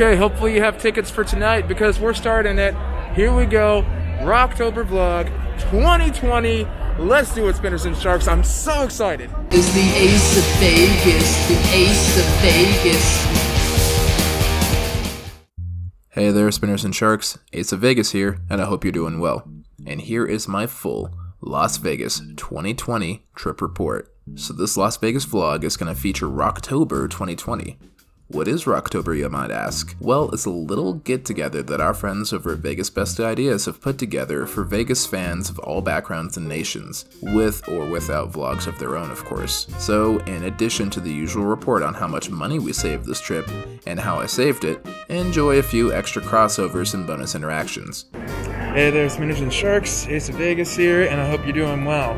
Okay, hopefully you have tickets for tonight because we're starting it. Here we go. Rocktober vlog 2020. Let's do it, Spinners and Sharks. I'm so excited. Is the Ace of Vegas, the Ace of Vegas. Hey there, Spinners and Sharks. Ace of Vegas here, and I hope you're doing well. And here is my full Las Vegas 2020 trip report. So, this Las Vegas vlog is going to feature Rocktober 2020. What is Rocktober, you might ask? Well, it's a little get together that our friends over at Vegas Best Ideas have put together for Vegas fans of all backgrounds and nations, with or without vlogs of their own, of course. So, in addition to the usual report on how much money we saved this trip and how I saved it, enjoy a few extra crossovers and bonus interactions. Hey there, Spinners and Sharks. Ace of Vegas here, and I hope you're doing well.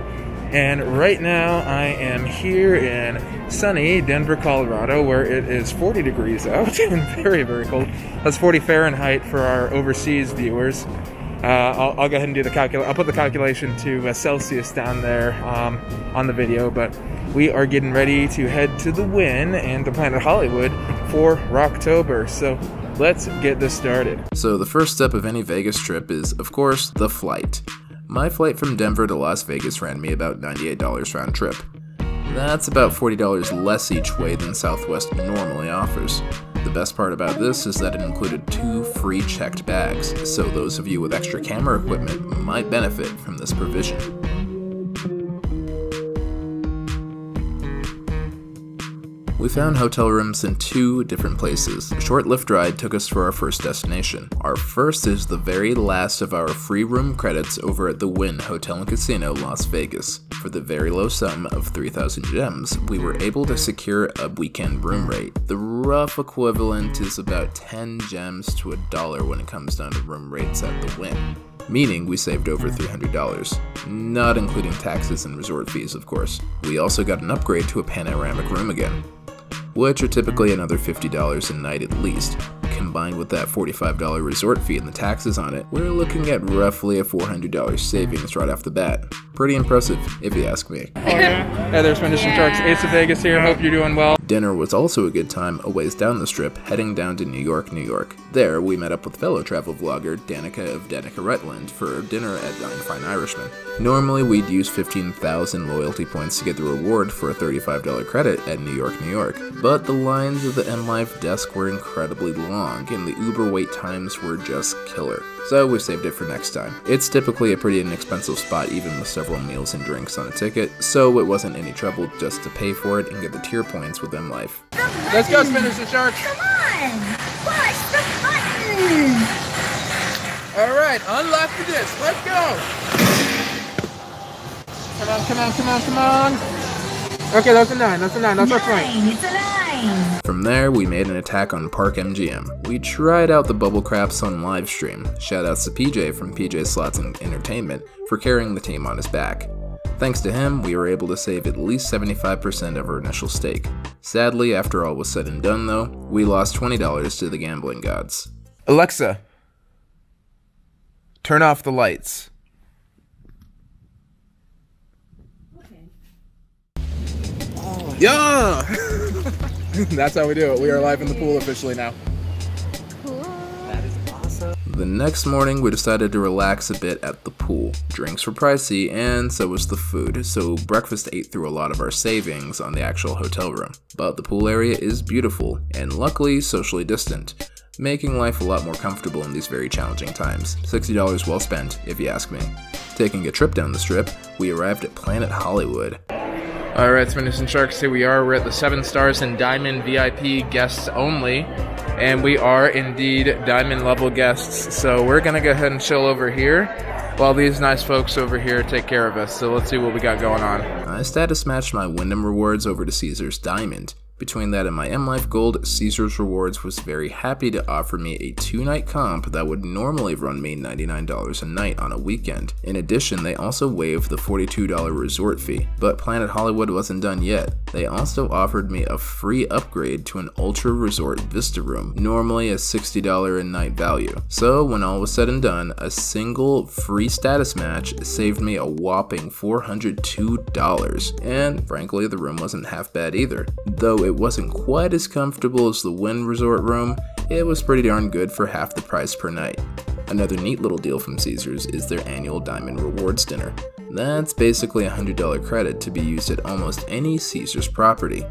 And right now, I am here in sunny Denver, Colorado, where it is 40 degrees out and very, very cold. That's 40 Fahrenheit for our overseas viewers. Uh, I'll, I'll, go ahead and do the calculation. I'll put the calculation to uh, Celsius down there um, on the video, but we are getting ready to head to the Wynn and to Planet Hollywood for Rocktober. So let's get this started. So the first step of any Vegas trip is, of course, the flight. My flight from Denver to Las Vegas ran me about $98 round trip. That's about $40 less each way than Southwest normally offers. The best part about this is that it included two free checked bags, so those of you with extra camera equipment might benefit from this provision. We found hotel rooms in two different places. A short lift ride took us to our first destination. Our first is the very last of our free room credits over at the Wynn Hotel and Casino, Las Vegas. For the very low sum of 3,000 gems, we were able to secure a weekend room rate. The rough equivalent is about 10 gems to a dollar when it comes down to room rates at the Wynn meaning we saved over $300, not including taxes and resort fees, of course. We also got an upgrade to a panoramic room again which are typically another $50 a night at least. Combined with that $45 resort fee and the taxes on it, we're looking at roughly a $400 savings right off the bat. Pretty impressive, if you ask me. Oh, yeah. Hey, there's Spanish yeah. Sharks. Ace of Vegas here. Hope you're doing well. Dinner was also a good time a ways down the strip, heading down to New York, New York. There, we met up with fellow travel vlogger Danica of Danica Rutland for dinner at Nine Fine Irishmen. Normally, we'd use 15,000 loyalty points to get the reward for a $35 credit at New York, New York, but the lines of the MLife desk were incredibly long, and the Uber wait times were just killer. So we saved it for next time. It's typically a pretty inexpensive spot even with several meals and drinks on a ticket, so it wasn't any trouble just to pay for it and get the tier points with MLife. Let's go, Spinners and Sharks! Come on! Push the button! Alright, unlock the disc. Let's go! Come on, come on, come on, come on! Okay, that's a nine, that's a nine, that's nine, our point. It's a nine! From there, we made an attack on Park MGM. We tried out the bubble craps on live stream. Shoutouts to PJ from PJ Slots and Entertainment for carrying the team on his back. Thanks to him, we were able to save at least 75% of our initial stake. Sadly, after all was said and done though, we lost $20 to the gambling gods. Alexa, turn off the lights. Okay. Yeah! That's how we do it. We are live in the pool officially now. The next morning, we decided to relax a bit at the pool. Drinks were pricey, and so was the food, so breakfast ate through a lot of our savings on the actual hotel room. But the pool area is beautiful, and luckily socially distant, making life a lot more comfortable in these very challenging times. $60 well spent, if you ask me. Taking a trip down the strip, we arrived at Planet Hollywood. Alright, Spinners and Sharks, here we are. We're at the 7 Stars and Diamond VIP guests only and we are indeed diamond level guests. So we're gonna go ahead and chill over here while these nice folks over here take care of us. So let's see what we got going on. I status matched my Wyndham rewards over to Caesars Diamond. Between that and my MLife Gold, Caesars Rewards was very happy to offer me a two night comp that would normally run me $99 a night on a weekend. In addition, they also waived the $42 resort fee, but Planet Hollywood wasn't done yet. They also offered me a free upgrade to an Ultra Resort Vista room, normally a $60 a night value. So, when all was said and done, a single free status match saved me a whopping $402, and frankly, the room wasn't half bad either. Though it wasn't quite as comfortable as the Wynn Resort room, It was pretty darn good for half the price per night. Another neat little deal from Caesars is their annual Diamond Rewards Dinner. That's basically a $100 credit to be used at almost any Caesars property.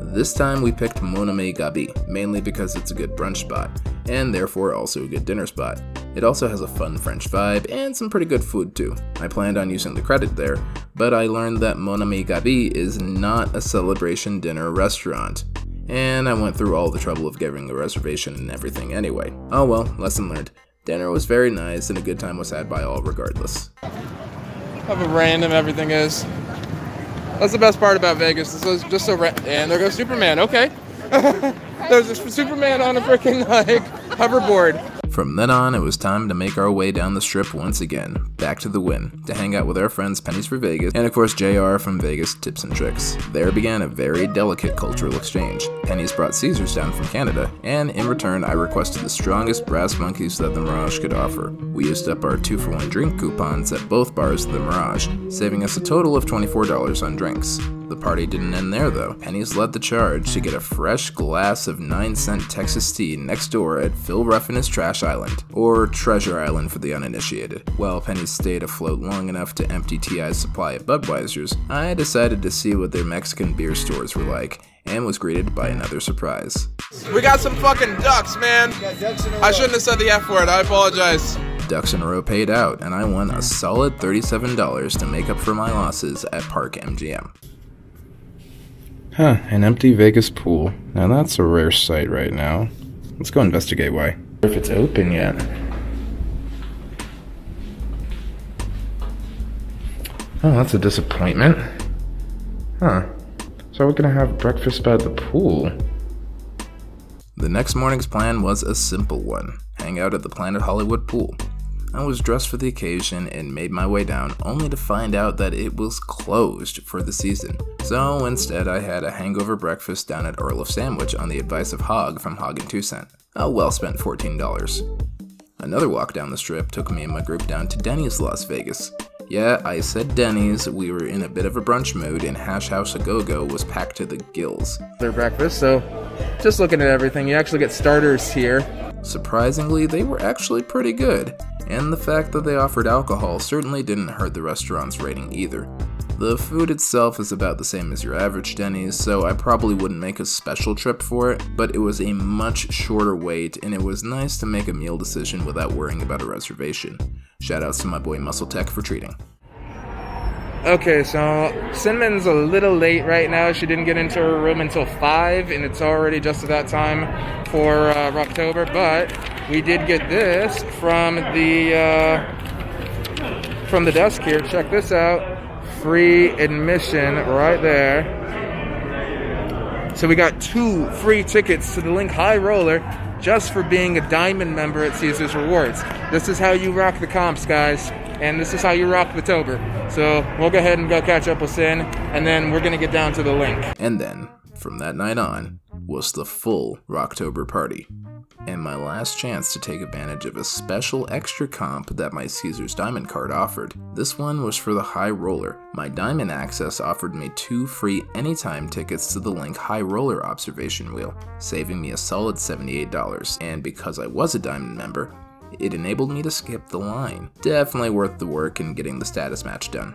This time we picked Mon Ami Gabi, mainly because it's a good brunch spot, and therefore also a good dinner spot. It also has a fun French vibe and some pretty good food too. I planned on using the credit there, but I learned that Mon Ami Gabi is not a celebration dinner restaurant. And I went through all the trouble of getting a reservation and everything anyway. Oh well, lesson learned. Dinner was very nice and a good time was had by all regardless. How random everything is. That's the best part about Vegas. This is just so ra- and there goes Superman. Okay. There's a Superman on a freaking like hoverboard. From then on, it was time to make our way down the strip once again, back to the Wynn, to hang out with our friends Pennies for Vegas, and of course JR from Vegas Tips and Tricks. There began a very delicate cultural exchange. Pennies brought Caesars down from Canada, and in return, I requested the strongest brass monkeys that the Mirage could offer. We used up our 2 for 1 drink coupons at both bars of the Mirage, saving us a total of $24 on drinks. The party didn't end there though. Pennies led the charge to get a fresh glass of 9 cent Texas tea next door at Phil Ruffin's Trash Island, or Treasure Island for the uninitiated. While Pennies stayed afloat long enough to empty TI's supply of Budweisers, I decided to see what their Mexican beer stores were like, and was greeted by another surprise. We got some fucking ducks, man. I shouldn't have said the F word. I apologize. Ducks in a row paid out, and I won a solid $37 to make up for my losses at Park MGM. Huh, an empty Vegas pool. Now that's a rare sight right now. Let's go investigate why. If it's open yet. Oh, that's a disappointment. Huh. So we're gonna have breakfast by the pool. The next morning's plan was a simple one hang out at the Planet Hollywood pool. I was dressed for the occasion and made my way down, only to find out that it was closed for the season. So instead, I had a hangover breakfast down at Earl of Sandwich on the advice of Hog from Hog and Two Cent. A well spent $14. Another walk down the strip took me and my group down to Denny's Las Vegas. Yeah, I said Denny's, we were in a bit of a brunch mood, and Hash House A Go Go was packed to the gills. Their breakfast, so just looking at everything, you actually get starters here. Surprisingly, they were actually pretty good, and the fact that they offered alcohol certainly didn't hurt the restaurant's rating either. The food itself is about the same as your average Denny's, so I probably wouldn't make a special trip for it, but it was a much shorter wait and it was nice to make a meal decision without worrying about a reservation. Shoutouts to my boy Muscle Tech for treating. Okay, so Cinnamon's a little late right now. She didn't get into her room until 5, and it's already just about time for uh, October. But we did get this from the uh, from the desk here. Check this out. Free admission right there. So we got two free tickets to the LINQ High Roller just for being a diamond member at Caesars Rewards. This is how you rock the comps, guys. And this is how you rock the Tober. So we'll go ahead and go catch up with Sin, and then we're gonna get down to the LINQ. And then, from that night on, was the full Rocktober party. And my last chance to take advantage of a special extra comp that my Caesars Diamond card offered. This one was for the High Roller. My Diamond Access offered me two free anytime tickets to the LINQ High Roller observation wheel, saving me a solid $78. And because I was a Diamond member, it enabled me to skip the line. Definitely worth the work in getting the status match done.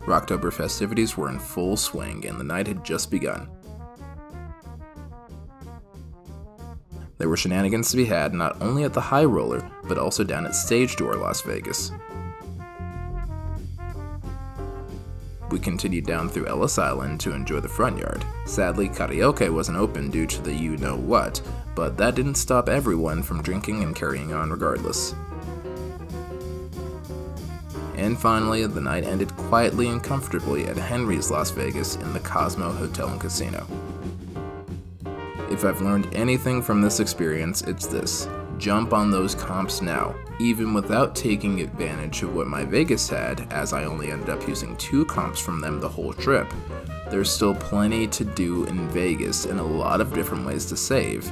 Rocktober festivities were in full swing and the night had just begun. There were shenanigans to be had not only at the High Roller, but also down at Stage Door Las Vegas. We continued down through Ellis Island to enjoy the front yard. Sadly, karaoke wasn't open due to the you know what, but that didn't stop everyone from drinking and carrying on regardless. And finally, the night ended quietly and comfortably at Henry's Las Vegas in the Cosmo Hotel and Casino. If I've learned anything from this experience, it's this jump on those comps now, even without taking advantage of what MyVegas had, as I only ended up using two comps from them the whole trip. There's still plenty to do in Vegas and a lot of different ways to save.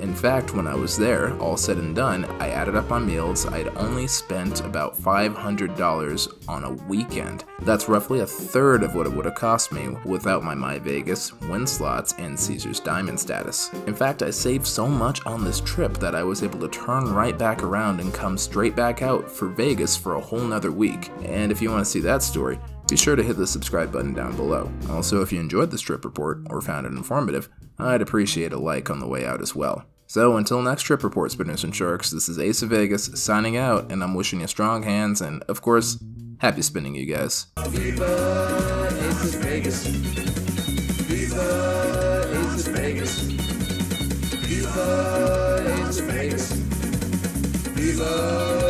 In fact, when I was there, all said and done, I added up my meals, I'd only spent about $500 on a weekend. That's roughly a third of what it would have cost me without my My Vegas, Wynn slots, and Caesars Diamond status. In fact, I saved so much on this trip that I was able to turn right back around and come straight back out for Vegas for a whole nother week. And if you want to see that story, be sure to hit the subscribe button down below. Also, if you enjoyed this trip report or found it informative, I'd appreciate a like on the way out as well. So until next trip report, Spinners and Sharks, this is Ace of Vegas signing out, and I'm wishing you strong hands and, of course, happy spinning, you guys. Viva Ace of Vegas. Viva Ace of Vegas. Viva Ace of Vegas. Viva